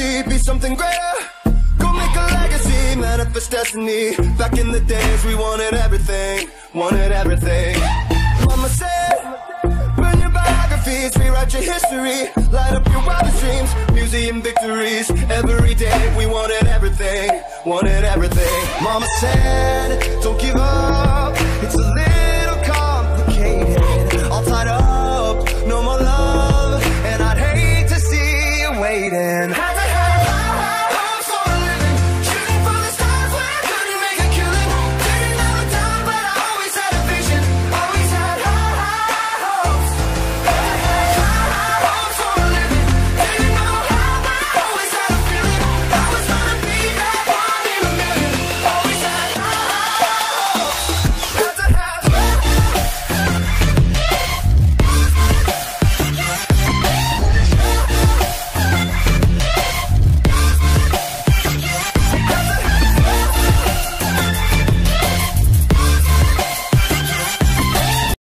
Be something greater. Go make a legacy, manifest destiny. Back in the days, we wanted everything, wanted everything. Mama said, burn your biographies, rewrite your history, light up your wildest dreams, museum victories. Every day, we wanted everything, wanted everything. Mama said, don't give up,